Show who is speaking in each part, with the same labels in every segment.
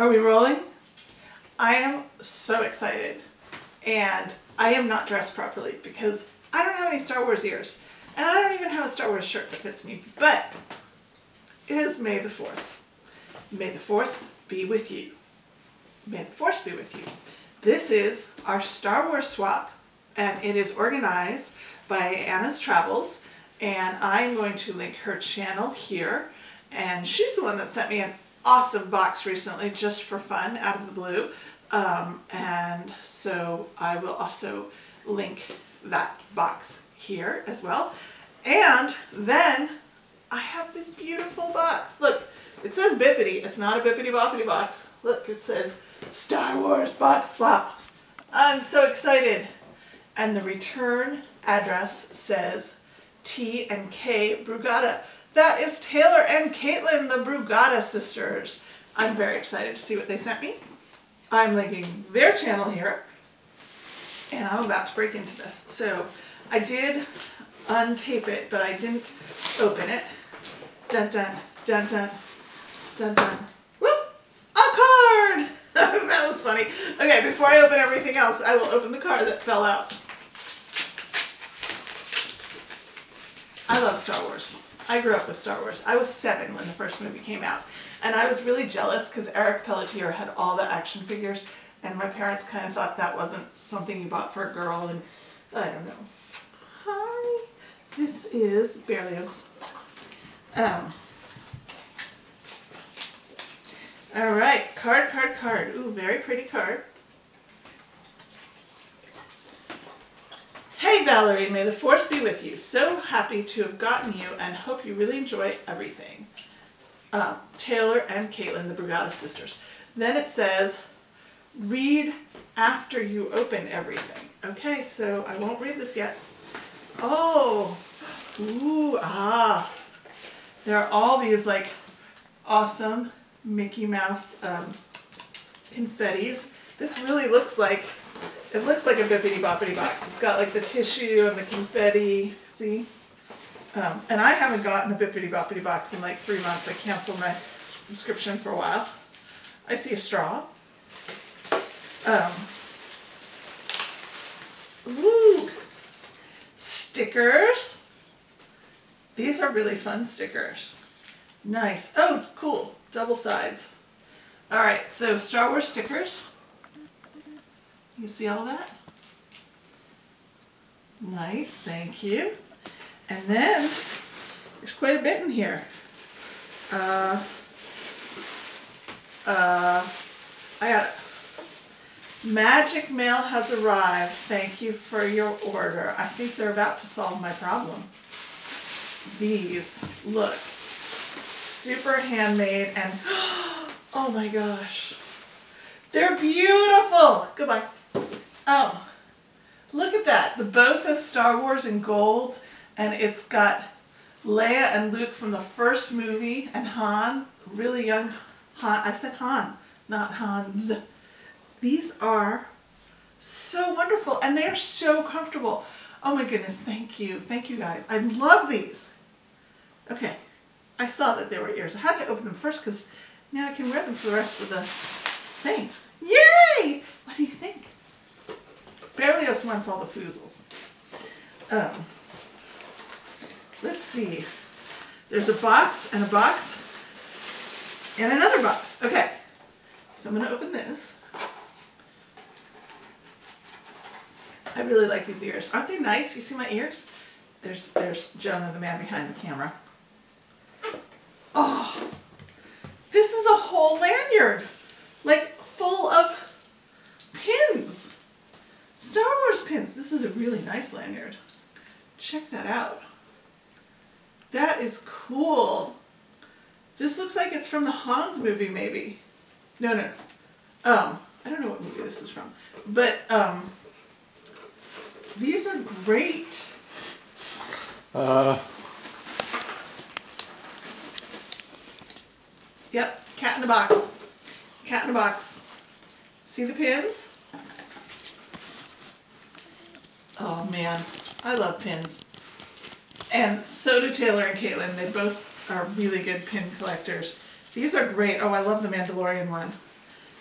Speaker 1: Are we rolling? I am so excited. And I am not dressed properly because I don't have any Star Wars ears. And I don't even have a Star Wars shirt that fits me. But it is May the 4th. May the 4th be with you. May the Force be with you. This is our Star Wars swap, and it is organized by Anna's Travels, and I'm going to link her channel here. And she's the one that sent me an awesome box recently just for fun out of the blue. Um, and so I will also link that box here as well. And then I have this beautiful box. Look, it says Bippity. It's not a Bippity Boppity box. Look, it says Star Wars box swap. I'm so excited. And the return address says T and K Brugato. That is Taylor and Kaitlin, the Brugato sisters. I'm very excited to see what they sent me. I'm linking their channel here, and I'm about to break into this. So I did untape it, but I didn't open it. Dun dun, dun dun, dun dun. Whoop! A card! that was funny. Okay, before I open everything else, I will open the card that fell out. I love Star Wars. I grew up with Star Wars. I was seven when the first movie came out. And I was really jealous because Eric Pelletier had all the action figures and my parents kind of thought that wasn't something you bought for a girl and I don't know. Hi, this is Berlioz. Um, all right, card, card, card. Ooh, very pretty card. Hey Valerie, may the force be with you. So happy to have gotten you and hope you really enjoy everything. Um, Taylor and Kaitlin, the Brugato sisters. Then it says, read after you open everything. Okay, so I won't read this yet. Oh, ooh, ah. There are all these like awesome Mickey Mouse um, confettis. This really looks like it looks like a bippity boppity box. It's got like the tissue and the confetti. See? Um, and I haven't gotten a bippity boppity box in like three months. I canceled my subscription for a while. I see a straw. Um, woo! Stickers. These are really fun stickers. Nice. Oh, cool. Double sides. All right, so Star Wars stickers. You see all that? Nice, thank you. And then there's quite a bit in here. Uh, uh, I got. Magic mail has arrived. Thank you for your order. I think they're about to solve my problem. These look super handmade and oh my gosh. They're beautiful. Goodbye. Oh, look at that. The bow says Star Wars in gold, and it's got Leia and Luke from the first movie, and Han, really young Han. I said Han, not Hans. These are so wonderful, and they are so comfortable. Oh my goodness, thank you. Thank you guys. I love these. Okay, I saw that they were ears. I had to open them first because now I can wear them for the rest of the thing. Yay! What do you think? Berlioz wants all the foozles. Um, let's see. There's a box and a box and another box. Okay, so I'm going to open this. I really like these ears. Aren't they nice? You see my ears? There's, there's Jonah, the man behind the camera. Oh, this is a whole lanyard. Like full of pins. Star Wars pins. This is a really nice lanyard. Check that out. That is cool. This looks like it's from the Hans movie, maybe. No, no, no. Um, I don't know what movie this is from. But, um, these are great.
Speaker 2: Uh,
Speaker 1: Yep, cat in a box. Cat in a box. See the pins? Oh man, I love pins. And so do Taylor and Kaitlin. They both are really good pin collectors. These are great. Oh, I love the Mandalorian one.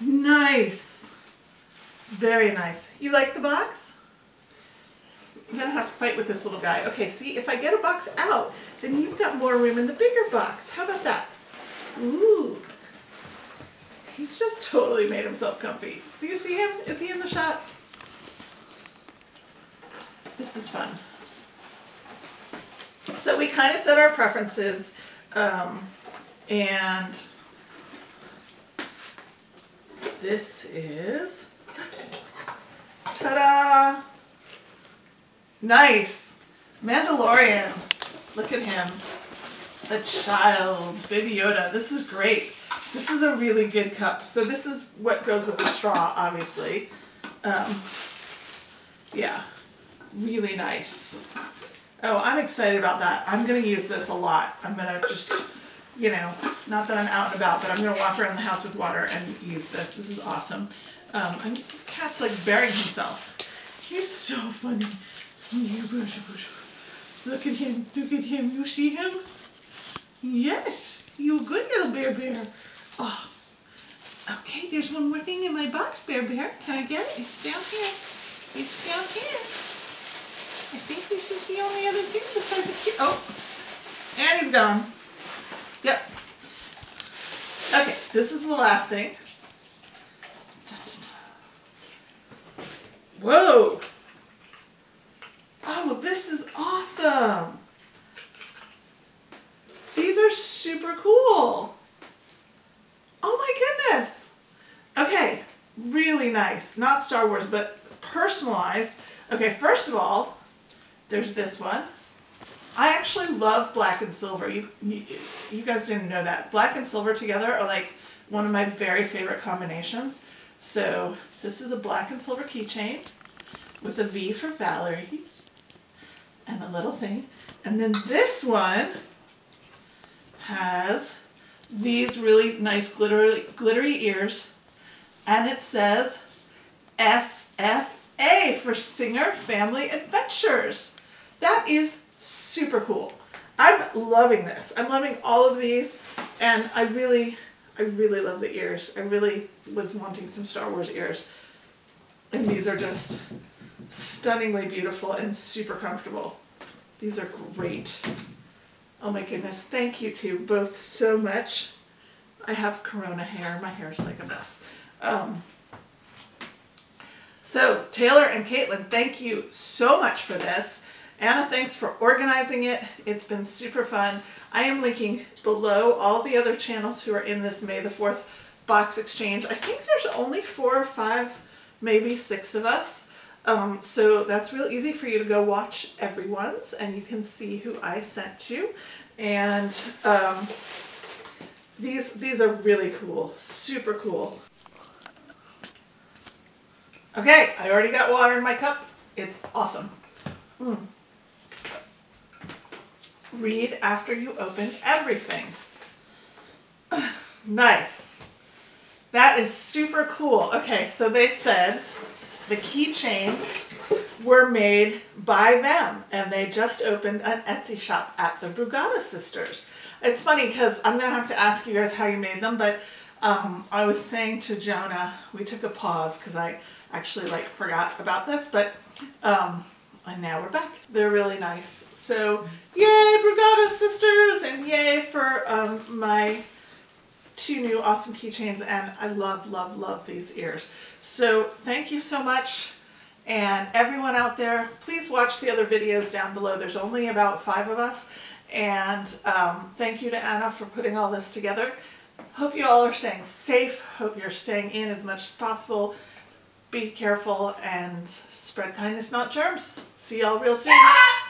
Speaker 1: Nice. Very nice. You like the box? I'm gonna have to fight with this little guy. Okay, see, if I get a box out, then you've got more room in the bigger box. How about that? Ooh. He's just totally made himself comfy. Do you see him? Is he in the shot? This is fun. So we kind of set our preferences, um, and this is ta-da! Nice, Mandalorian. Look at him, a child, Baby Yoda. This is great. This is a really good cup. So this is what goes with the straw, obviously. Um, yeah, really nice. Oh, I'm excited about that. I'm gonna use this a lot. I'm gonna just, you know, not that I'm out and about, but I'm gonna walk around the house with water and use this. This is awesome. Um, and cat's like burying himself. He's so funny. Look at him. Look at him. You see him? Yes. You good little bear bear. Oh. Okay, there's one more thing in my box, Bear Bear. Can I get it? It's down here. It's down here. I think this is the only other thing besides a kid. Oh, and he's gone. Yep. Okay, this is the last thing. Whoa. Oh, this is awesome. These are super cool. Oh my goodness. Okay, really nice. Not Star Wars, but personalized. Okay, first of all, there's this one. I actually love black and silver. You, you, guys didn't know that. Black and silver together are like one of my very favorite combinations. So this is a black and silver keychain with a V for Valerie and a little thing. And then this one has these really nice glittery, glittery ears and it says SFA for Singer Family Adventures. That is super cool. I'm loving this. I'm loving all of these and I really, I really love the ears. I really was wanting some Star Wars ears. And these are just stunningly beautiful and super comfortable. These are great. Oh my goodness, thank you two both so much. I have corona hair, my hair is like a mess. Um, so Taylor and Kaitlin, thank you so much for this. Anna, thanks for organizing it. It's been super fun. I am linking below all the other channels who are in this May the 4th box exchange. I think there's only four or five, maybe six of us. Um, so that's real easy for you to go watch everyone's and you can see who I sent to. And um, these, these are really cool, super cool. Okay, I already got water in my cup. It's awesome. Mm. Read after you open everything. nice. That is super cool. Okay, so they said the keychains were made by them and they just opened an Etsy shop at the Brugato sisters. It's funny because I'm going to have to ask you guys how you made them, but um, I was saying to Jonah, we took a pause because I actually like forgot about this, but um, and now we're back. They're really nice. So yay, Brugato sisters, and yay for um, my two new awesome keychains, and I love, love, love these ears. So thank you so much. And everyone out there, please watch the other videos down below. There's only about five of us. And um, thank you to Anna for putting all this together. Hope you all are staying safe. Hope you're staying in as much as possible. Be careful and spread kindness, not germs. See y'all real soon.